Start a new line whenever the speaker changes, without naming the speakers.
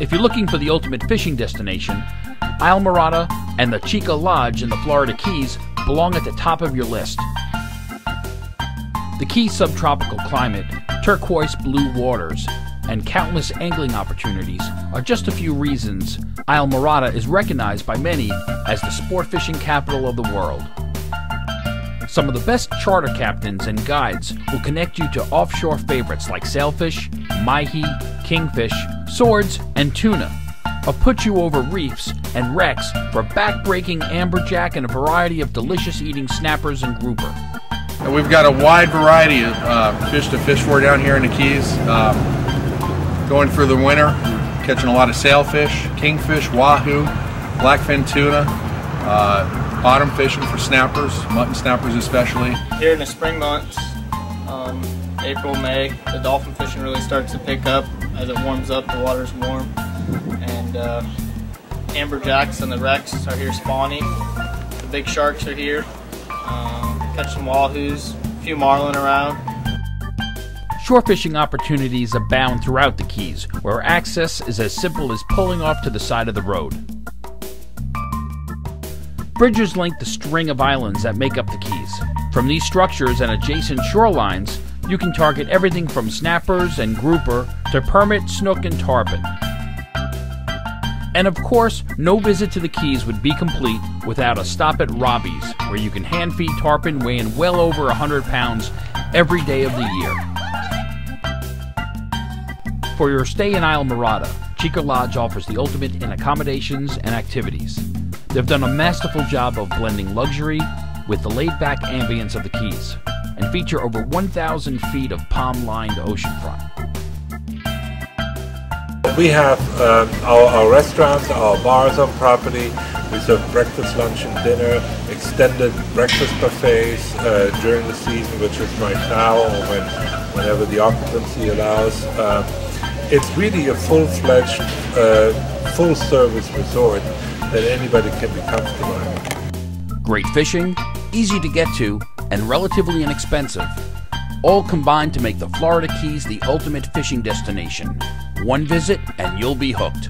If you're looking for the ultimate fishing destination, Islamorada and the Cheeca Lodge in the Florida Keys belong at the top of your list. The Keys' subtropical climate, turquoise blue waters, and countless angling opportunities are just a few reasons Islamorada is recognized by many as the sport fishing capital of the world. Some of the best charter captains and guides will connect you to offshore favorites like sailfish, mahi, kingfish, swords, and tuna, or put you over reefs and wrecks for back-breaking amberjack and a variety of delicious eating snappers and grouper.
And we've got a wide variety of uh, fish to fish for down here in the Keys. Um, going through the winter, catching a lot of sailfish, kingfish, wahoo, blackfin tuna, uh, bottom fishing for snappers, mutton snappers especially.
Here in the spring months, um, April, May, the dolphin fishing really starts to pick up as it warms up, the water's warm. And uh, amberjacks and the wrecks are here spawning. The big sharks are here. Um, catch some wahoos, a few marlin around.
Shore fishing opportunities abound throughout the Keys, where access is as simple as pulling off to the side of the road. Bridges link the string of islands that make up the Keys. From these structures and adjacent shorelines, you can target everything from snappers and grouper to permit, snook, and tarpon. And of course, no visit to the Keys would be complete without a stop at Robbie's, where you can hand feed tarpon weighing well over 100 pounds every day of the year. For your stay in Islamorada, Cheeca Lodge offers the ultimate in accommodations and activities. They've done a masterful job of blending luxury with the laid back ambience of the Keys and feature over 1,000 feet of palm lined oceanfront.
We have uh, our, our, restaurants, our bars on property. We serve breakfast, lunch, and dinner, extended breakfast buffets uh, during the season, which is right now or when, whenever the occupancy allows. Uh, it's really a full-fledged, uh, full-service resort that anybody can be comfortable in.
Great fishing, easy to get to, and relatively inexpensive. All combined to make the Florida Keys the ultimate fishing destination. One visit and you'll be hooked.